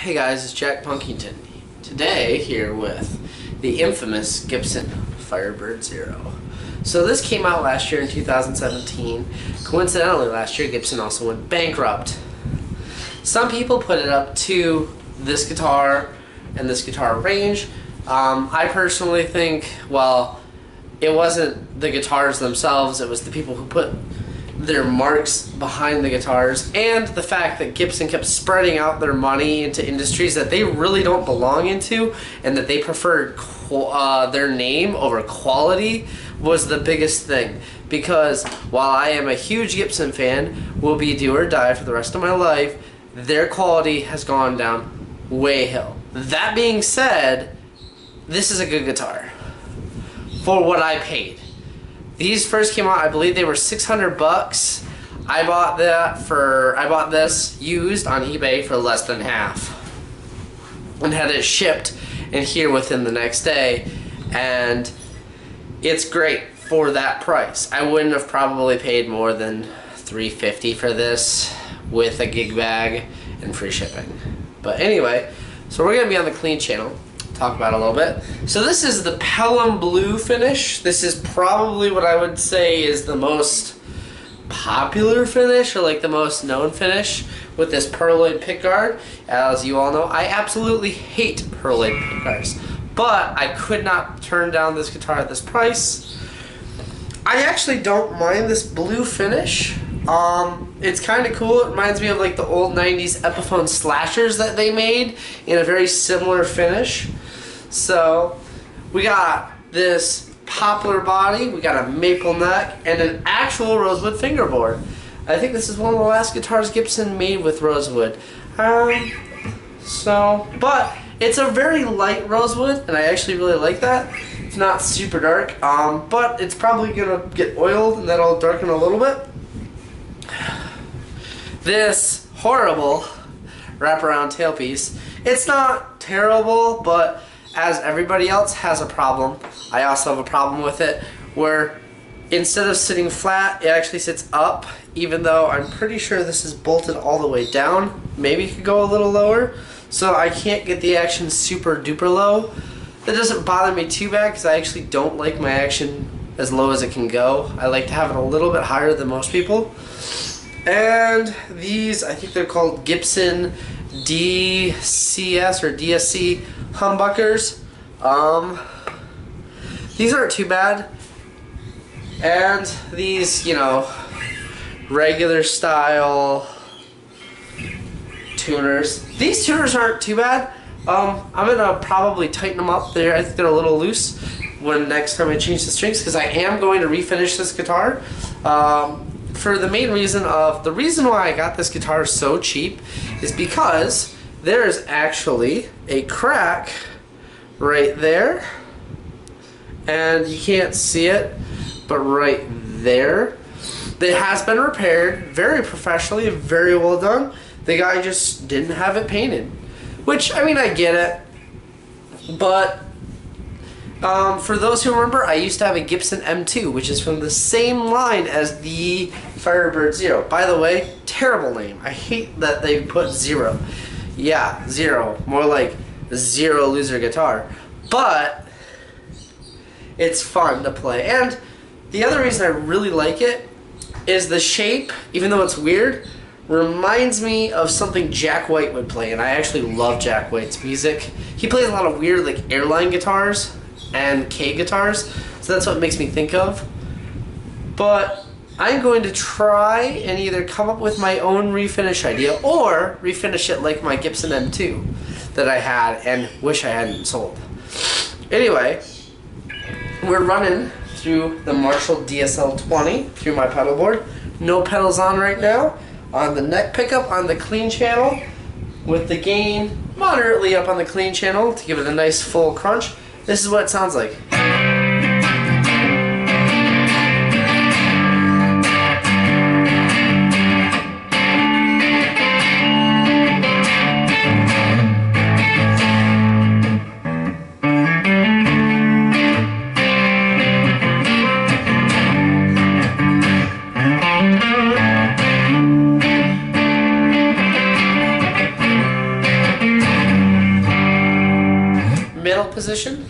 Hey guys, it's Jack Punkington. Today, here with the infamous Gibson Firebird Zero. So this came out last year in 2017. Coincidentally, last year Gibson also went bankrupt. Some people put it up to this guitar and this guitar range. Um, I personally think, well, it wasn't the guitars themselves, it was the people who put their marks behind the guitars and the fact that Gibson kept spreading out their money into industries that they really don't belong into and that they preferred uh, their name over quality was the biggest thing. Because while I am a huge Gibson fan will be do or die for the rest of my life their quality has gone down way hill. That being said this is a good guitar for what I paid these first came out, I believe they were 600 bucks. I bought that for, I bought this used on eBay for less than half. And had it shipped in here within the next day. And it's great for that price. I wouldn't have probably paid more than 350 for this with a gig bag and free shipping. But anyway, so we're gonna be on the clean channel talk about a little bit. So this is the Pelham Blue finish. This is probably what I would say is the most popular finish or like the most known finish with this pearloid pickguard. As you all know, I absolutely hate pearloid pickguards, but I could not turn down this guitar at this price. I actually don't mind this blue finish. Um, it's kind of cool. It reminds me of like the old 90s Epiphone slashers that they made in a very similar finish. So we got this poplar body, we got a maple neck, and an actual rosewood fingerboard. I think this is one of the last guitars Gibson made with rosewood. Um, so, but it's a very light rosewood, and I actually really like that. It's not super dark, um, but it's probably gonna get oiled, and that'll darken a little bit. This horrible wraparound tailpiece. It's not terrible, but as everybody else has a problem, I also have a problem with it where instead of sitting flat, it actually sits up, even though I'm pretty sure this is bolted all the way down. Maybe it could go a little lower, so I can't get the action super duper low. That doesn't bother me too bad because I actually don't like my action as low as it can go. I like to have it a little bit higher than most people. And these, I think they're called Gibson DCS or DSC humbuckers. Um, these aren't too bad. And these, you know, regular style tuners. These tuners aren't too bad. Um, I'm gonna probably tighten them up there. I think they're a little loose when next time I change the strings because I am going to refinish this guitar. Um, for the main reason of the reason why I got this guitar so cheap is because there is actually a crack right there. And you can't see it but right there. It has been repaired very professionally very well done. The guy just didn't have it painted. Which I mean I get it. But um, for those who remember, I used to have a Gibson M2, which is from the same line as the Firebird Zero. By the way, terrible name. I hate that they put Zero. Yeah, Zero. More like Zero Loser Guitar. But, it's fun to play. And the other reason I really like it is the shape, even though it's weird, reminds me of something Jack White would play, and I actually love Jack White's music. He plays a lot of weird, like, airline guitars, and Kay guitars, so that's what makes me think of. But I'm going to try and either come up with my own refinish idea or refinish it like my Gibson M2 that I had and wish I hadn't sold. Anyway, we're running through the Marshall DSL 20 through my pedal board. No pedals on right now. On the neck pickup on the clean channel with the gain moderately up on the clean channel to give it a nice full crunch. This is what it sounds like. Position.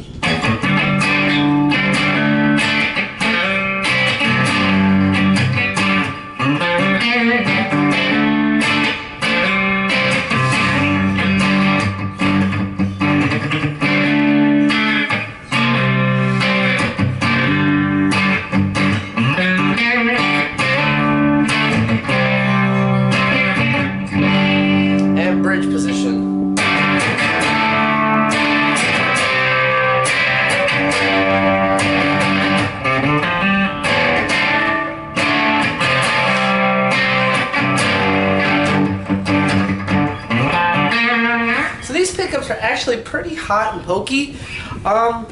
Are actually pretty hot and pokey. Um,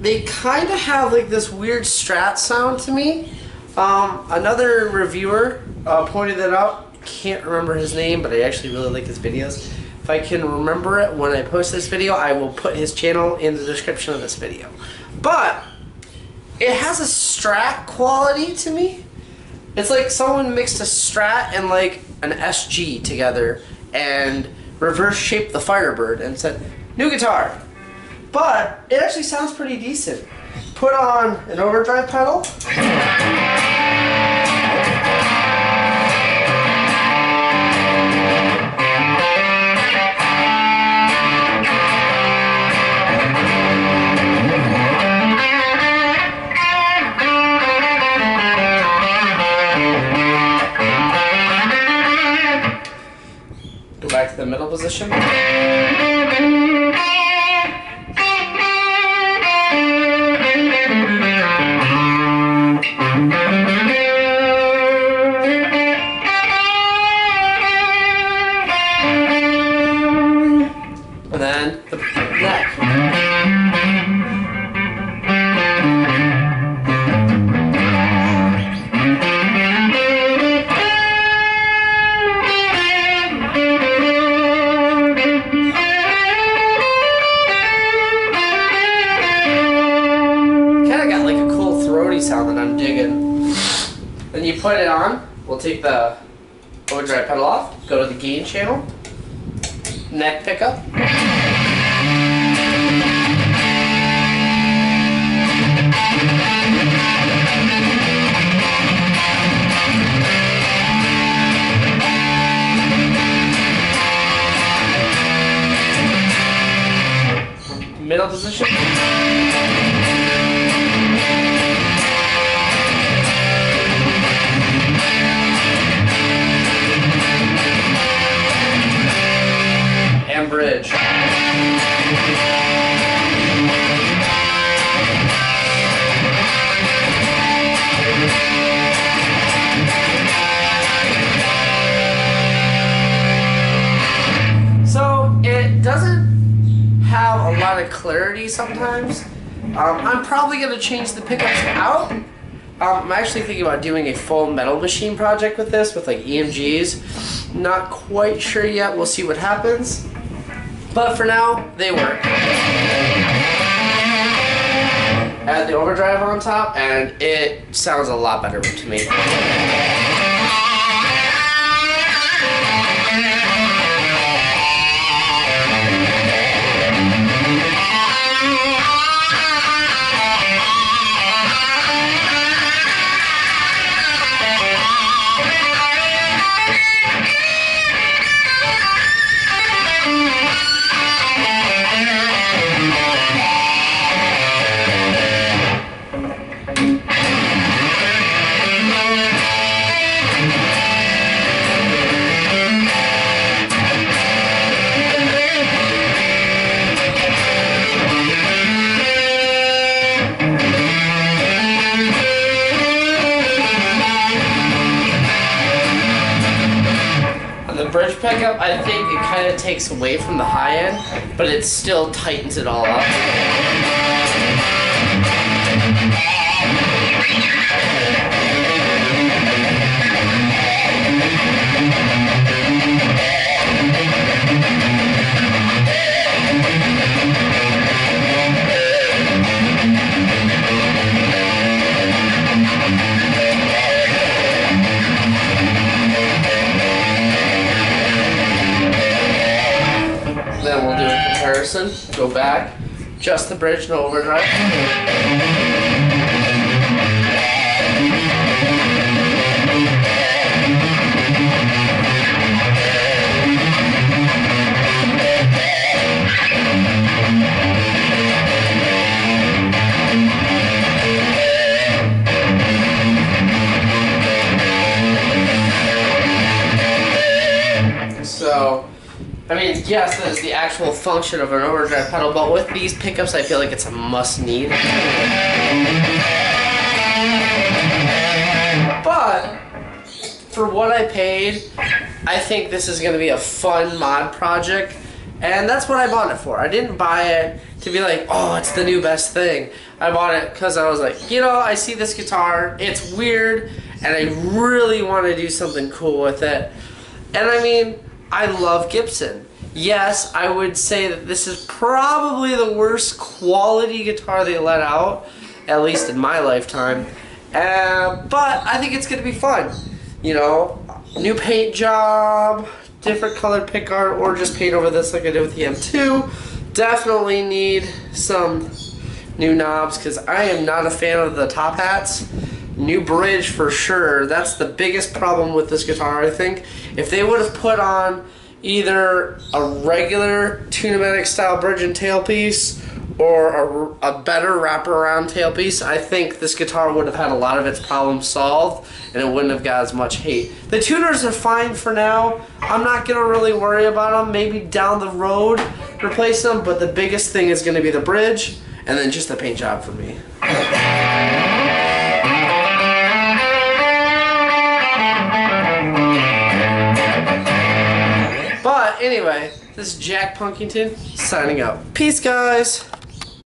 they kind of have like this weird strat sound to me. Um, another reviewer uh, pointed that out. Can't remember his name, but I actually really like his videos. If I can remember it when I post this video, I will put his channel in the description of this video. But it has a strat quality to me. It's like someone mixed a strat and like an SG together and reverse shaped the Firebird and said, new guitar. But it actually sounds pretty decent. Put on an overdrive pedal. We'll take the overdrive pedal off. Go to the gain channel. Neck pickup. Of clarity sometimes. Um, I'm probably going to change the pickups out. Um, I'm actually thinking about doing a full metal machine project with this, with like EMGs. Not quite sure yet. We'll see what happens. But for now, they work. Add the overdrive on top, and it sounds a lot better to me. Pickup, I think it kind of takes away from the high end, but it still tightens it all up. Go back. Just the bridge, no overdrive. So, I mean, yes, that is the actual function of an overdrive pedal, but with these pickups, I feel like it's a must need. But, for what I paid, I think this is going to be a fun mod project, and that's what I bought it for. I didn't buy it to be like, oh, it's the new best thing. I bought it because I was like, you know, I see this guitar, it's weird, and I really want to do something cool with it. And I mean, I love Gibson. Yes, I would say that this is probably the worst quality guitar they let out, at least in my lifetime. Uh, but I think it's going to be fun. You know, new paint job, different colored pickguard, or just paint over this like I did with the M2. Definitely need some new knobs because I am not a fan of the top hats. New bridge for sure. That's the biggest problem with this guitar, I think. If they would have put on either a regular Tune-o-matic style bridge and tailpiece or a, a better wraparound tailpiece, I think this guitar would have had a lot of its problems solved and it wouldn't have got as much hate. The tuners are fine for now. I'm not going to really worry about them. Maybe down the road replace them, but the biggest thing is going to be the bridge and then just the paint job for me. Anyway, this is Jack Punkington signing out. Peace, guys.